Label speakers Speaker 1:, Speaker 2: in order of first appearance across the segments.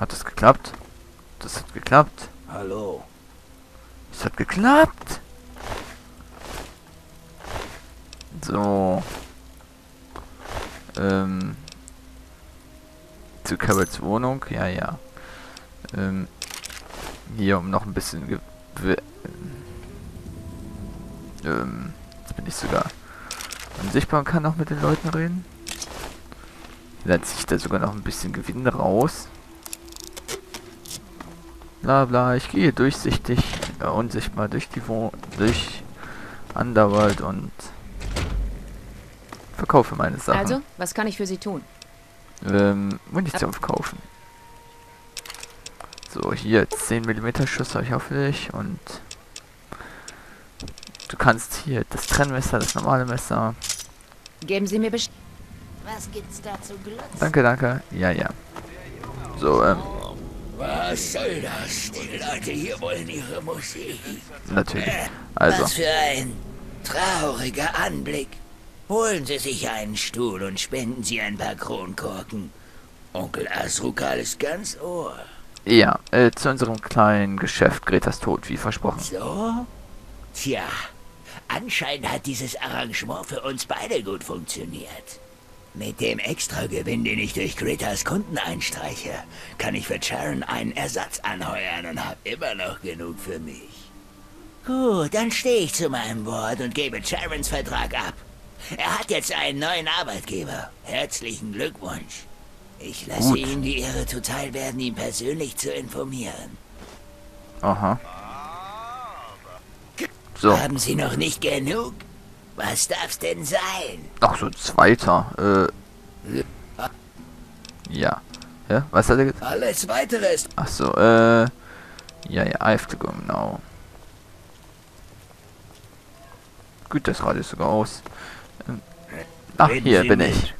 Speaker 1: Hat das geklappt? Das hat geklappt.
Speaker 2: Hallo.
Speaker 1: Es hat geklappt. So. Ähm. Zu Carrots Wohnung. Ja, ja. Ähm. Hier, um noch ein bisschen... Ge ähm. Jetzt bin ich sogar unsichtbar und kann auch mit den Leuten reden. Dann ziehe ich da sogar noch ein bisschen Gewinn raus. Bla bla, ich gehe durchsichtig, äh, unsichtbar durch die Wohnung, durch Underworld und verkaufe meine Sachen.
Speaker 3: Also, was kann ich für Sie tun?
Speaker 1: Ähm, Munition verkaufen. So, hier 10 mm Schuss habe ich auch für dich und du kannst hier das Trennmesser, das normale Messer.
Speaker 3: Geben Sie mir Bescheid.
Speaker 4: Was gibt's da zu?
Speaker 1: Danke, danke. Ja, ja. So, ähm,
Speaker 2: Was soll das? Die Leute hier wollen ihre Musik.
Speaker 1: natürlich. Also,
Speaker 4: Was für ein trauriger Anblick. Holen Sie sich einen Stuhl und spenden Sie ein paar Kronkorken. Onkel Asrukal ist ganz ohr.
Speaker 1: ja, äh, zu unserem kleinen Geschäft Gretas Tod, wie versprochen.
Speaker 4: So? Tja, anscheinend hat dieses Arrangement für uns beide gut funktioniert. Mit dem Extragewinn, den ich durch Gretas Kunden einstreiche, kann ich für Sharon einen Ersatz anheuern und habe immer noch genug für mich. Gut, dann stehe ich zu meinem Wort und gebe Sharons Vertrag ab. Er hat jetzt einen neuen Arbeitgeber. Herzlichen Glückwunsch. Ich lasse
Speaker 1: Gut.
Speaker 4: Ihnen die Ehre zuteil werden, ihn persönlich zu informieren.
Speaker 1: Aha. So,
Speaker 4: Haben Sie noch nicht genug? Was darf's denn sein?
Speaker 1: ach so, zweiter. Äh, ja. Ja, was hat er gesagt?
Speaker 2: Alles weitere ist
Speaker 1: Ach so, äh, ja, ja, I have to go now. Gut, das Radio ist sogar aus. Ach,
Speaker 2: Reden
Speaker 1: hier
Speaker 2: Sie
Speaker 1: bin
Speaker 2: mit.
Speaker 1: ich.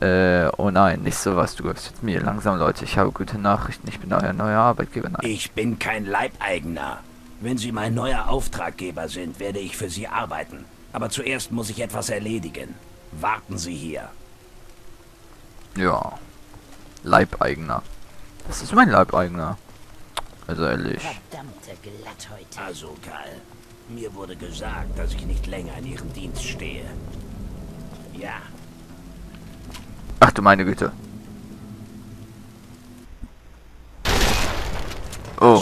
Speaker 1: Äh, oh nein, nicht sowas, du gehörst jetzt mir. Langsam, Leute, ich habe gute Nachrichten. Ich bin euer neuer Arbeitgeber. Nein.
Speaker 2: Ich bin kein Leibeigener. Wenn Sie mein neuer Auftraggeber sind, werde ich für Sie arbeiten. Aber zuerst muss ich etwas erledigen. Warten Sie hier.
Speaker 1: Ja. Leibeigener. Das ist mein Leibeigener. Also ehrlich.
Speaker 4: Verdammte Glatthäute.
Speaker 2: Also, Karl, mir wurde gesagt, dass ich nicht länger in Ihrem Dienst stehe. Ja,
Speaker 1: Ach du meine Güte. Oh.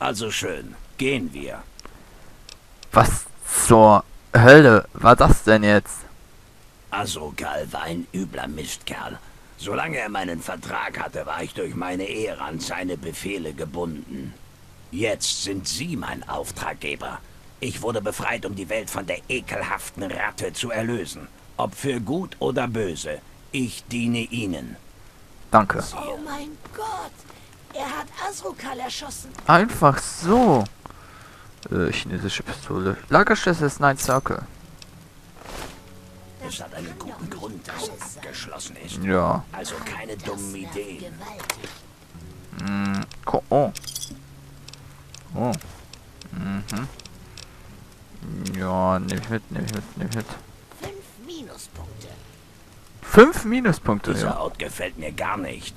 Speaker 2: Also schön, gehen wir.
Speaker 1: was zur Hölle war das denn jetzt?
Speaker 2: Asokal war ein übler Mistkerl. Solange er meinen Vertrag hatte, war ich durch meine Ehre an seine Befehle gebunden. Jetzt sind Sie mein Auftraggeber. Ich wurde befreit, um die Welt von der ekelhaften Ratte zu erlösen. Ob für gut oder böse. Ich diene Ihnen.
Speaker 1: Danke.
Speaker 4: Oh mein Gott! Er hat Asrukal erschossen.
Speaker 1: Einfach so. Äh, chinesische Pistole. Lagerschlüssel ist Night Circle.
Speaker 2: Es hat einen guten Grund, dass es abgeschlossen ist.
Speaker 1: Ja.
Speaker 2: Also keine dummen Ideen.
Speaker 1: Mm, ko oh. Oh. Mhm. Ja, nehme ich mit, nehme ich mit, nehme ich mit.
Speaker 4: Fünf Minuspunkte.
Speaker 1: Fünf Minuspunkte,
Speaker 2: Dieser
Speaker 1: ja.
Speaker 2: Ort gefällt mir gar nicht.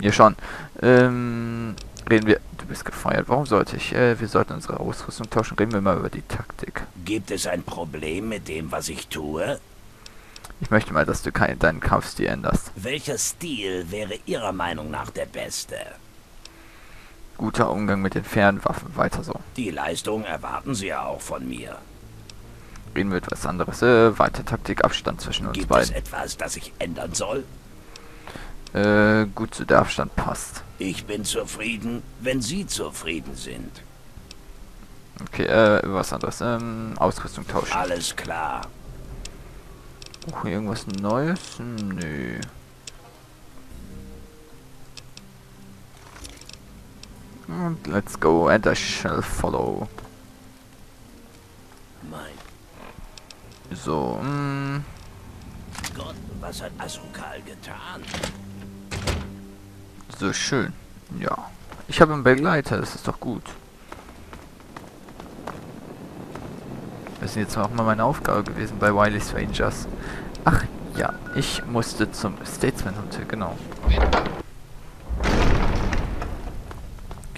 Speaker 1: Hier schon. Ähm, reden wir. Du bist gefeuert. Warum sollte ich? Äh, wir sollten unsere Ausrüstung tauschen. Reden wir mal über die Taktik.
Speaker 2: Gibt es ein Problem mit dem, was ich tue?
Speaker 1: Ich möchte mal, dass du keinen deinen Kampfstil änderst.
Speaker 2: Welcher Stil wäre Ihrer Meinung nach der beste?
Speaker 1: Guter Umgang mit den Fernwaffen. Weiter so.
Speaker 2: Die Leistung erwarten Sie ja auch von mir.
Speaker 1: Reden wir etwas anderes. Äh, weiter Taktik. Abstand zwischen uns
Speaker 2: Gibt es
Speaker 1: beiden.
Speaker 2: etwas, das ich ändern soll?
Speaker 1: Äh, gut, so der Abstand passt.
Speaker 2: Ich bin zufrieden, wenn Sie zufrieden sind.
Speaker 1: Okay, äh, was anderes. Ähm, Ausrüstung tauschen.
Speaker 2: Alles klar.
Speaker 1: Oh, irgendwas Neues? Nö. Und let's go, and I shall follow.
Speaker 2: Mein
Speaker 1: So, mm,
Speaker 2: Gott, was hat Asukal getan?
Speaker 1: So, schön. Ja. Ich habe einen Begleiter, das ist doch gut. Das ist jetzt auch mal meine Aufgabe gewesen bei Wiley's Strangers. Ach ja, ich musste zum Statesman Hotel, genau.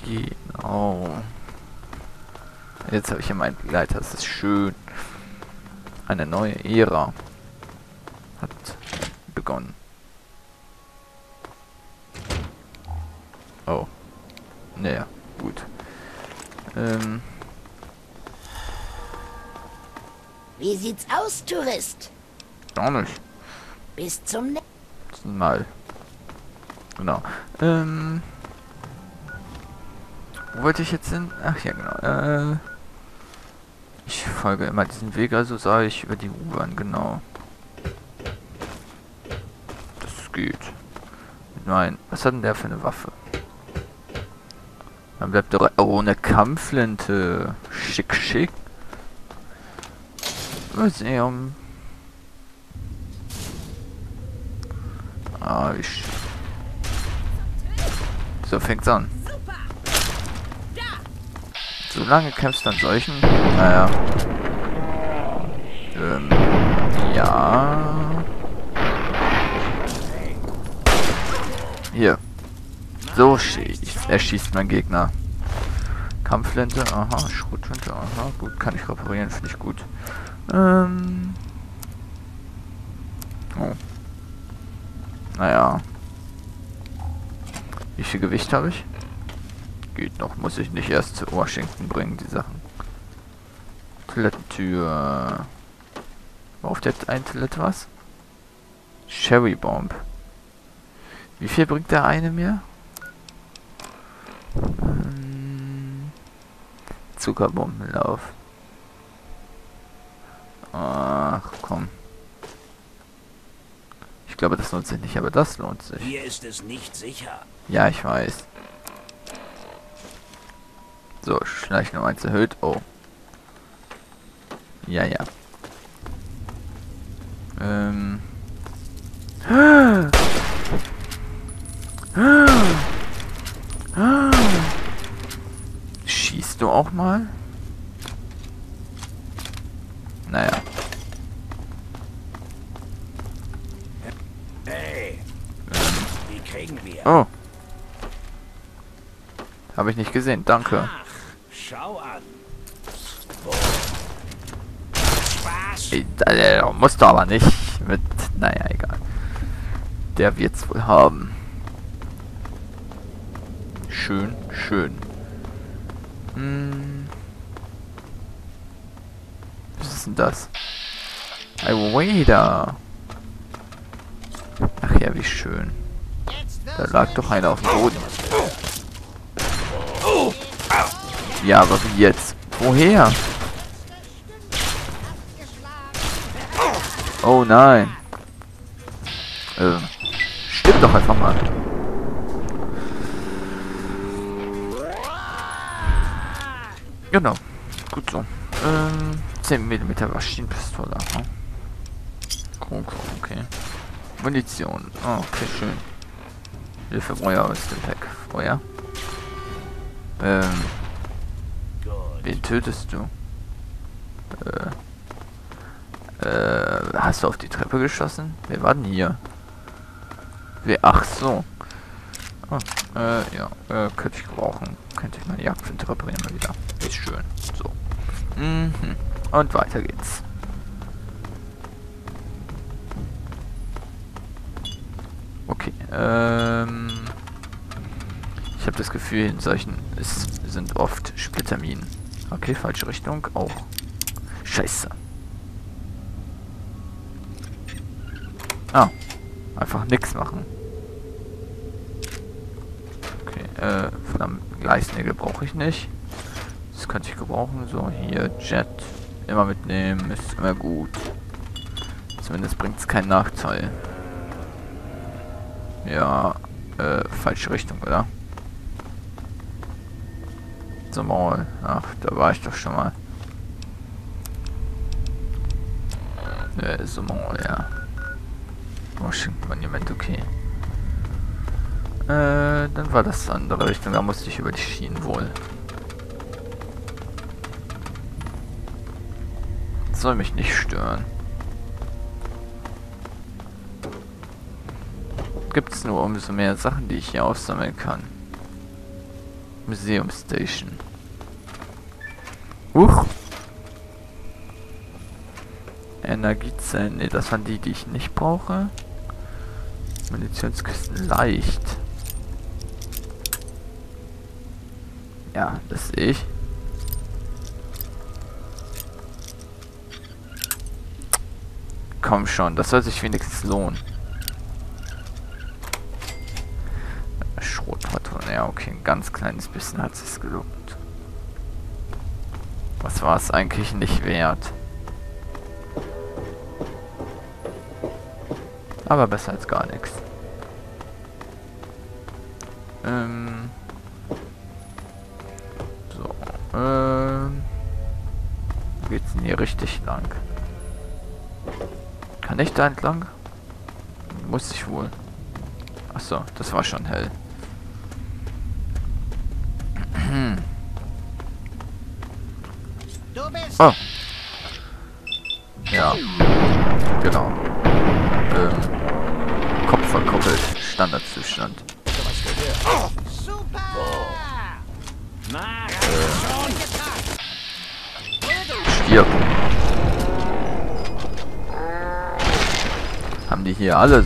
Speaker 1: Genau. Jetzt habe ich hier meinen Begleiter, das ist schön. Eine neue Ära hat begonnen. Naja, gut. Ähm,
Speaker 5: Wie sieht's aus, Tourist?
Speaker 1: gar nicht.
Speaker 5: Bis zum ne
Speaker 1: Mal. Genau. Ähm. Wo wollte ich jetzt hin? Ach ja, genau. Äh. Ich folge immer diesen Weg, also sah ich über die U-Bahn, genau. Das geht. Nein, was hat denn der für eine Waffe? Dann bleibt doch... Oh, eine Kampfflinte. Schick, schick. Museum. Ah, ich... So fängt's an. Solange kämpfst du an solchen... Naja. Ähm... Ja... Hier. So schießt, erschießt mein Gegner. Kampfflinte, aha, Schrotflinte, aha, gut, kann ich reparieren, finde ich gut. Ähm. Oh. Naja. Wie viel Gewicht habe ich? Geht noch, muss ich nicht erst zu Washington bringen, die Sachen. Toilettentür. Auf der einen Toilette was? Cherry Bomb. Wie viel bringt der eine mir? Ähm, Zuckerbombenlauf. Ach, komm. Ich glaube, das lohnt sich nicht, aber das lohnt sich.
Speaker 2: Hier ist es nicht sicher.
Speaker 1: Ja, ich weiß. So, Schleichnummer 1 erhöht. Oh. Ja, ja. Ähm. du auch mal? Naja.
Speaker 2: Hey, die kriegen wir.
Speaker 1: Oh. Habe ich nicht gesehen. Danke.
Speaker 2: Ach, schau an. Oh. Spaß.
Speaker 1: Ey, da- der musst du aber nicht mit... Naja, egal. Der wird's wohl haben. Schön, schön. Hm. Was ist denn das? Wader. Ach ja, wie schön. Da lag doch einer auf dem Boden. Ja, aber wie jetzt? Woher? Oh nein. Ähm, stimmt doch einfach mal. Genau. Gut so. Ähm, 10 mm Maschinenpistole. Aha. Okay. Munition. Oh, okay, schön. Hilfe, Feuer aus dem Pack. Feuer. Ähm, wen tötest du? Äh, äh, hast du auf die Treppe geschossen? Wer war denn hier? Wer? Ach so. Oh, äh, ja, äh, könnte ich gebrauchen. Könnte ich meine Jagdflinte reparieren mal wieder. Ist schön. So. Mhm. Und weiter geht's. Okay, ähm... Ich habe das Gefühl, in solchen es sind oft Splitterminen. Okay, falsche Richtung. Auch. Scheiße. Ah. Einfach nichts machen. Okay, äh, verdammt, Gleisnägel brauche ich nicht. Das könnte ich gebrauchen. So, hier, Jet. Immer mitnehmen, ist immer gut. Zumindest bringt es keinen Nachteil. Ja, äh, falsche Richtung, oder? So, Maul. Ach, da war ich doch schon mal. Äh, so Maul, ja. Washington Monument, okay. Äh, dann war das andere Richtung, da musste ich über die Schienen wohl. Soll mich nicht stören. Gibt es nur umso mehr Sachen, die ich hier aufsammeln kann. Museum Station. Huch! Energiezellen. Ne, das waren die, die ich nicht brauche. Munitionskisten leicht. Ja, das sehe ich. Komm schon, das soll sich wenigstens lohnen. Schrotpatrone, ja okay, ein ganz kleines bisschen hat es gelohnt. Was war es eigentlich nicht wert? Aber besser als gar nichts. Ähm. Ähm. Wo geht's denn hier richtig lang? Kann ich da entlang? Muss ich wohl. Achso, das war schon hell. Oh. Ja. Genau. Ähm. Kopf verkoppelt. Standardzustand. Stirb. Haben die hier alle